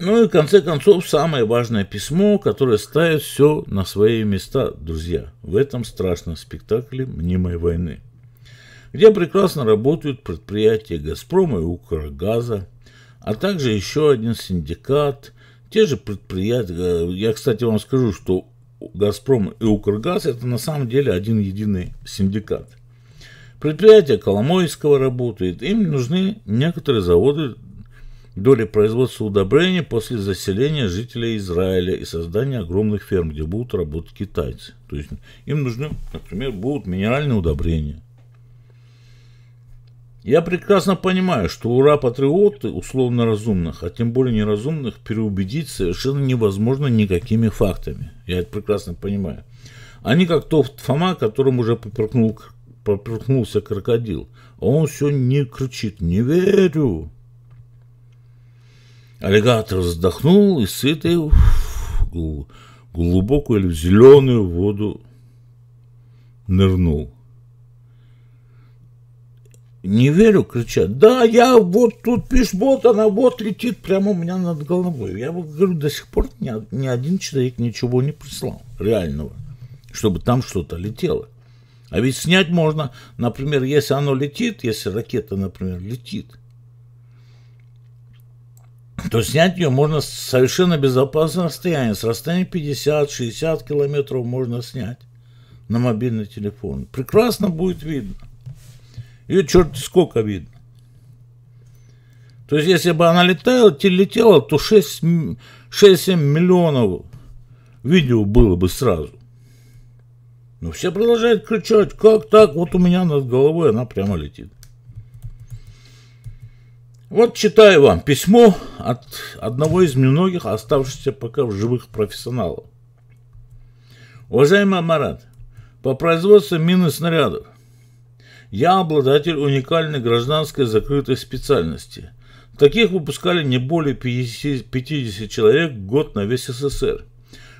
Ну и в конце концов, самое важное письмо, которое ставит все на свои места, друзья, в этом страшном спектакле мнимой войны, где прекрасно работают предприятия «Газпрома» и «Укргаза», а также еще один синдикат, те же предприятия. Я, кстати, вам скажу, что «Газпром» и «Укргаз» – это на самом деле один единый синдикат. Предприятие Коломойского работает, им нужны некоторые заводы доли производства удобрений после заселения жителей Израиля и создания огромных ферм, где будут работать китайцы. То есть им нужны, например, будут минеральные удобрения. Я прекрасно понимаю, что ура-патриоты условно разумных, а тем более неразумных, переубедить совершенно невозможно никакими фактами. Я это прекрасно понимаю. Они как тот Фома, которому уже поперхнул, поперхнулся крокодил. А он все не кричит «Не верю!» Аллигатор вздохнул и сытый глубокую или в зеленую воду нырнул. Не верю, кричат. Да, я вот тут пишешь, вот она вот летит прямо у меня над головой. Я вот говорю, до сих пор ни, ни один человек ничего не прислал реального, чтобы там что-то летело. А ведь снять можно, например, если оно летит, если ракета, например, летит, то снять ее можно с совершенно безопасного расстояния. С расстояния 50-60 километров можно снять на мобильный телефон. Прекрасно будет видно. Ее черт сколько видно. То есть, если бы она летала, летела, то 6-7 миллионов видео было бы сразу. Но все продолжают кричать, как так, вот у меня над головой она прямо летит. Вот читаю вам письмо от одного из многих оставшихся пока в живых профессионалов. Уважаемый Марат, по производству мин и снарядов я обладатель уникальной гражданской закрытой специальности. Таких выпускали не более 50, 50 человек в год на весь СССР.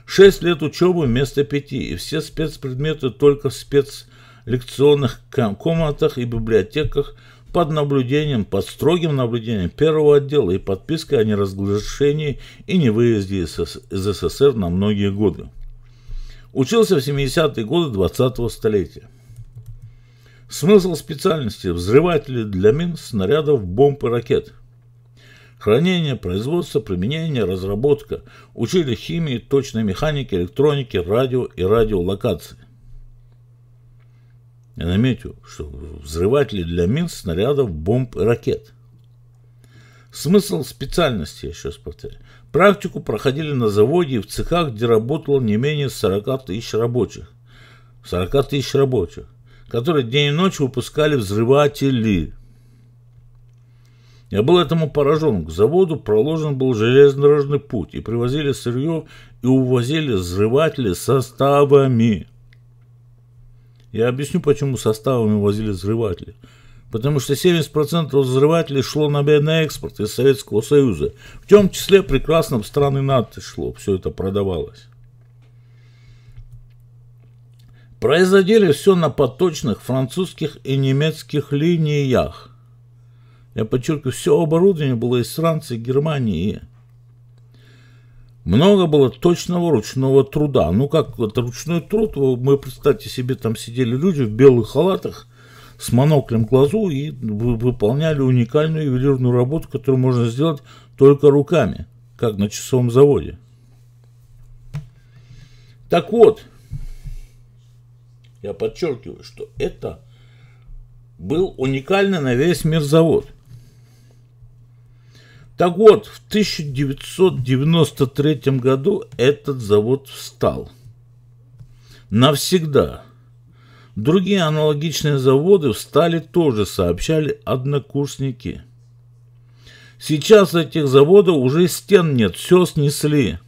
Шесть лет учебы вместо пяти, и все спецпредметы только в спецлекционных комнатах и библиотеках – под наблюдением, под строгим наблюдением первого отдела и подпиской о неразглашении и невыезде из СССР на многие годы. Учился в 70-е годы 20-го столетия. Смысл специальности – взрыватели для мин, снарядов, бомб и ракет. Хранение, производство, применение, разработка. Учили химии, точной механике, электронике, радио и радиолокации. Я наметил, что взрыватели для мин, снарядов, бомб и ракет. Смысл специальности, я сейчас повторяю. Практику проходили на заводе и в цехах, где работало не менее 40 тысяч рабочих. 40 тысяч рабочих, которые день и ночь выпускали взрыватели. Я был этому поражен. К заводу проложен был железнодорожный путь, и привозили сырье и увозили взрыватели составами. Я объясню, почему составами возили взрыватели. Потому что 70% взрывателей шло на, на экспорт из Советского Союза. В том числе прекрасно в страны НАТО шло, все это продавалось. Производили все на поточных французских и немецких линиях. Я подчеркиваю, все оборудование было из Франции, Германии много было точного ручного труда. Ну, как это ручной труд, мы, представьте себе, там сидели люди в белых халатах с моноклем глазу и выполняли уникальную ювелирную работу, которую можно сделать только руками, как на часовом заводе. Так вот, я подчеркиваю, что это был уникальный на весь мир завод. Так вот, в 1993 году этот завод встал. Навсегда. Другие аналогичные заводы встали тоже, сообщали однокурсники. Сейчас этих заводов уже стен нет, все снесли.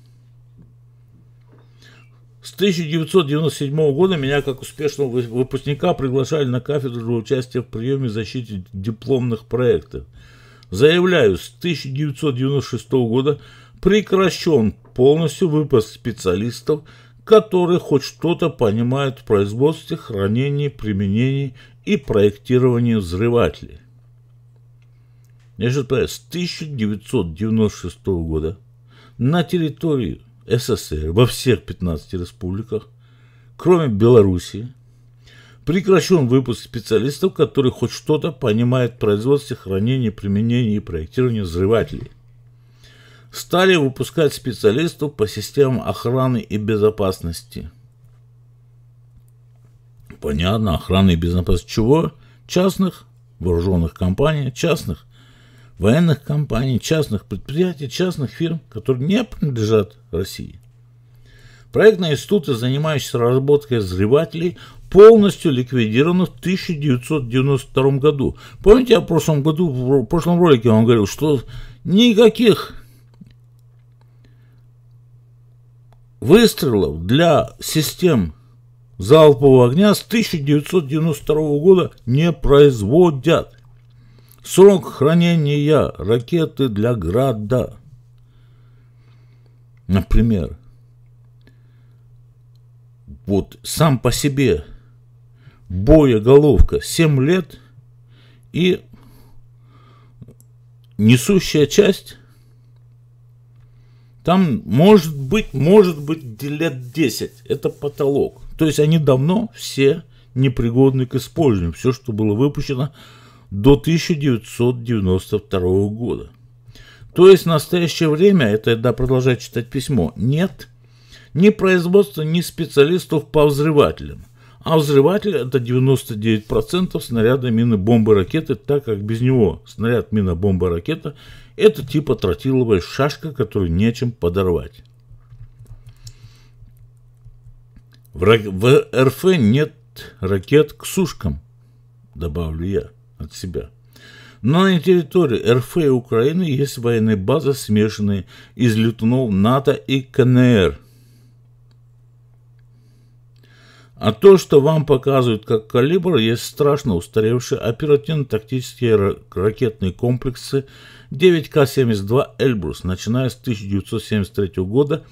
С 1997 года меня, как успешного выпускника, приглашали на кафедру для участия в приеме и защите дипломных проектов. Заявляю, с 1996 года прекращен полностью выпуск специалистов, которые хоть что-то понимают в производстве, хранении, применении и проектировании взрывателей. Я же с 1996 года на территории СССР во всех 15 республиках, кроме Белоруссии, прекращен выпуск специалистов, которые хоть что-то понимают в производстве, хранении, применении и проектировании взрывателей. Стали выпускать специалистов по системам охраны и безопасности. Понятно, охраны и безопасности чего? Частных вооруженных компаний, частных военных компаний, частных предприятий, частных фирм, которые не принадлежат России. Проектные институты, занимающиеся разработкой взрывателей, полностью ликвидированы в 1992 году. Помните, я в прошлом году, в прошлом ролике вам говорил, что никаких выстрелов для систем залпового огня с 1992 года не производят. Срок хранения ракеты для града. Например, вот сам по себе боеголовка 7 лет и несущая часть там может быть, может быть лет 10. Это потолок. То есть они давно все непригодны к использованию. Все, что было выпущено до 1992 года. То есть в настоящее время, это да, продолжать читать письмо, нет ни производства, ни специалистов по взрывателям. А взрыватель это 99% снаряда, мины, бомбы, ракеты, так как без него снаряд, мина, бомба, ракета это типа тротиловая шашка, которую нечем подорвать. В, РФ нет ракет к сушкам, добавлю я от себя. Но на территории РФ и Украины есть военные базы, смешанные из летунов НАТО и КНР. А то, что вам показывают как калибр, есть страшно устаревшие оперативно-тактические ракетные комплексы 9К-72 «Эльбрус». Начиная с 1973 года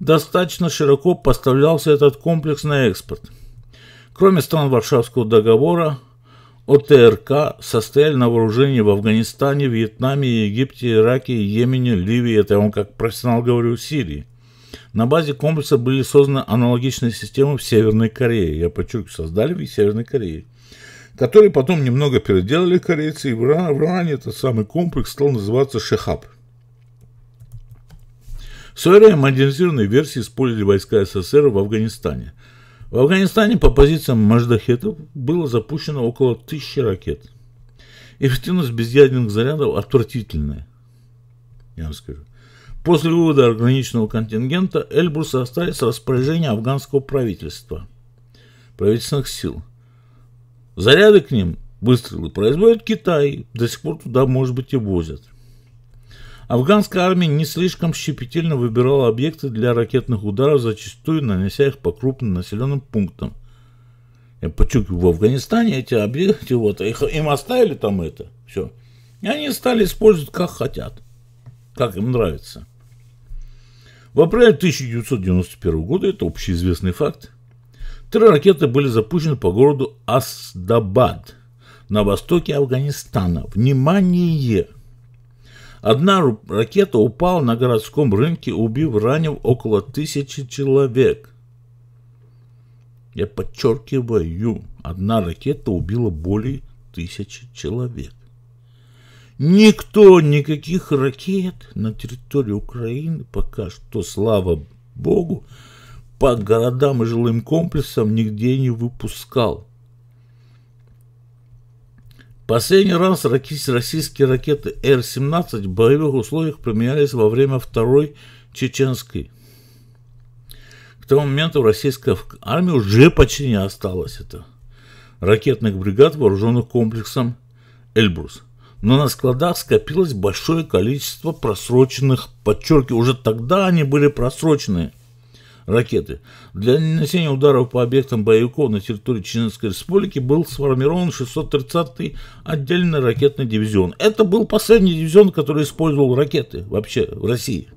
достаточно широко поставлялся этот комплекс на экспорт. Кроме стран Варшавского договора, ОТРК состояли на вооружении в Афганистане, Вьетнаме, Египте, Ираке, Йемене, Ливии, это я вам как профессионал говорю, Сирии. На базе комплекса были созданы аналогичные системы в Северной Корее. Я подчеркиваю, создали в Северной Корее. Которые потом немного переделали корейцы, и в Иране этот самый комплекс стал называться Шехаб. В свое время модернизированные версии использовали войска СССР в Афганистане – в Афганистане по позициям Маждахетов было запущено около тысячи ракет. Эффективность безъядерных зарядов отвратительная, я вам скажу. После вывода ограниченного контингента Эльбрусы остались в распоряжении афганского правительства, правительственных сил. Заряды к ним, выстрелы, производит Китай, до сих пор туда, может быть, и возят. Афганская армия не слишком щепетильно выбирала объекты для ракетных ударов, зачастую нанося их по крупным населенным пунктам. Я подчеркиваю, в Афганистане эти объекты, вот, их, им оставили там это, все. И они стали использовать как хотят, как им нравится. В апреле 1991 года, это общеизвестный факт, три ракеты были запущены по городу Асдабад на востоке Афганистана. Внимание! Одна ракета упала на городском рынке, убив, ранив около тысячи человек. Я подчеркиваю, одна ракета убила более тысячи человек. Никто никаких ракет на территории Украины пока что, слава богу, по городам и жилым комплексам нигде не выпускал. Последний раз российские ракеты Р-17 в боевых условиях применялись во время Второй Чеченской. К тому моменту в российской армии уже почти не осталось это ракетных бригад, вооруженных комплексом «Эльбрус». Но на складах скопилось большое количество просроченных, подчеркиваю, уже тогда они были просроченные – ракеты. Для нанесения ударов по объектам боевиков на территории Чеченской Республики был сформирован 630-й отдельный ракетный дивизион. Это был последний дивизион, который использовал ракеты вообще в России.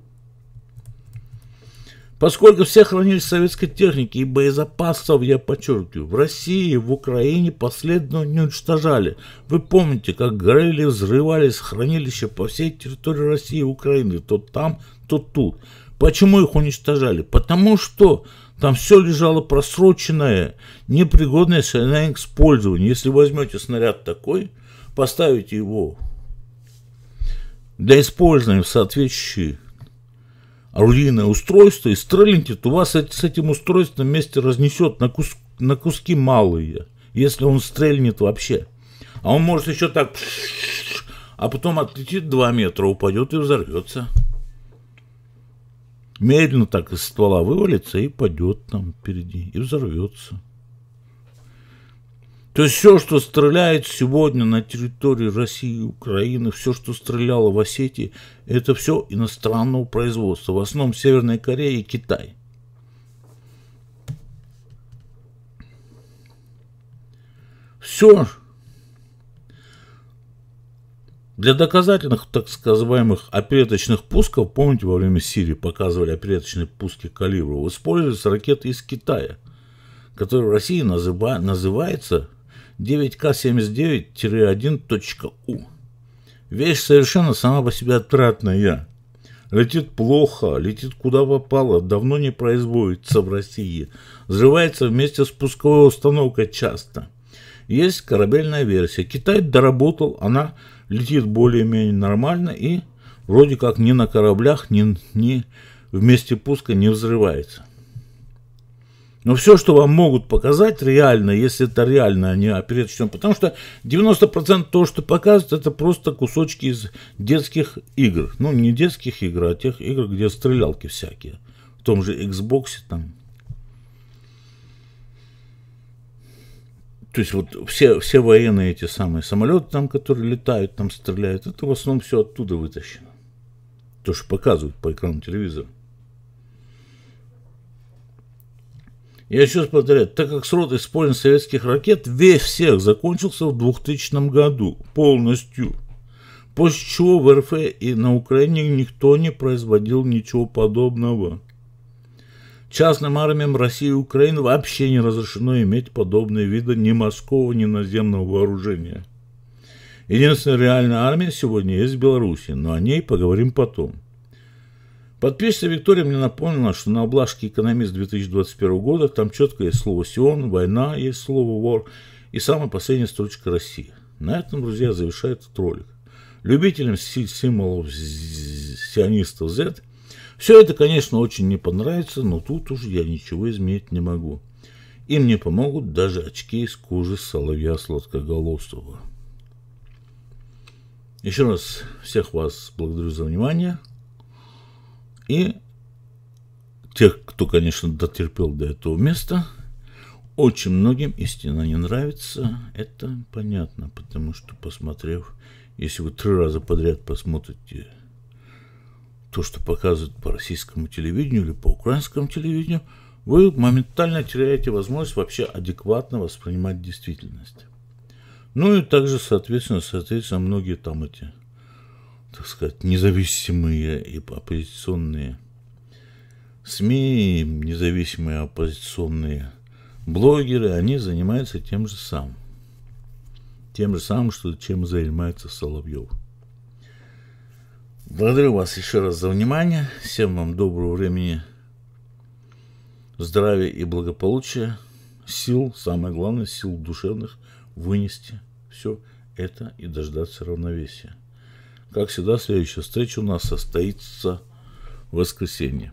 Поскольку все хранились советской техники и боезапасов, я подчеркиваю, в России, в Украине последовательно не уничтожали. Вы помните, как горели, взрывались хранилища по всей территории России и Украины, то там, то тут. Почему их уничтожали? Потому что там все лежало просроченное, непригодное на использование. Если возьмете снаряд такой, поставите его для использования в соответствующие орудийное устройство и стрельните, то вас с этим устройством вместе разнесет на, кус, на куски малые, если он стрельнет вообще. А он может еще так, а потом отлетит 2 метра, упадет и взорвется медленно так из ствола вывалится и падет там впереди, и взорвется. То есть все, что стреляет сегодня на территории России и Украины, все, что стреляло в Осетии, это все иностранного производства. В основном Северная Корея и Китай. Все, для доказательных, так называемых опереточных пусков, помните, во время Сирии показывали опереточные пуски калибров, используются ракеты из Китая, которые в России называ, называется 9К-79-1.У. Вещь совершенно сама по себе отвратная. Летит плохо, летит куда попало, давно не производится в России. Взрывается вместе с пусковой установкой часто. Есть корабельная версия. Китай доработал, она летит более-менее нормально и вроде как ни на кораблях, ни, ни в месте пуска не взрывается. Но все, что вам могут показать реально, если это реально, а не оперативно, потому что 90% того, что показывают, это просто кусочки из детских игр. Ну, не детских игр, а тех игр, где стрелялки всякие. В том же Xbox там То есть вот все, все военные эти самые самолеты там, которые летают, там стреляют, это в основном все оттуда вытащено. То, что показывают по экрану телевизора. Я еще раз повторяю, так как срок использования советских ракет весь всех закончился в 2000 году полностью. После чего в РФ и на Украине никто не производил ничего подобного. Частным армиям России и Украины вообще не разрешено иметь подобные виды ни морского, ни наземного вооружения. Единственная реальная армия сегодня есть в Беларуси, но о ней поговорим потом. Подписчица Виктория мне напомнила, что на обложке «Экономист» 2021 года там четко есть слово «Сион», «Война», есть слово «Вор» и самая последняя строчка «Россия». На этом, друзья, завершает этот ролик. Любителям символов сионистов Z все это, конечно, очень не понравится, но тут уж я ничего изменить не могу. И мне помогут даже очки из кожи соловья сладкоголосого. Еще раз всех вас благодарю за внимание. И тех, кто, конечно, дотерпел до этого места, очень многим истина не нравится. Это понятно, потому что, посмотрев, если вы три раза подряд посмотрите то, что показывают по российскому телевидению или по украинскому телевидению, вы моментально теряете возможность вообще адекватно воспринимать действительность. Ну и также, соответственно, соответственно, многие там эти, так сказать, независимые и оппозиционные СМИ, независимые оппозиционные блогеры, они занимаются тем же самым. Тем же самым, что, чем занимается Соловьев. Благодарю вас еще раз за внимание. Всем вам доброго времени, здравия и благополучия, сил, самое главное, сил душевных, вынести все это и дождаться равновесия. Как всегда, следующая встреча у нас состоится в воскресенье.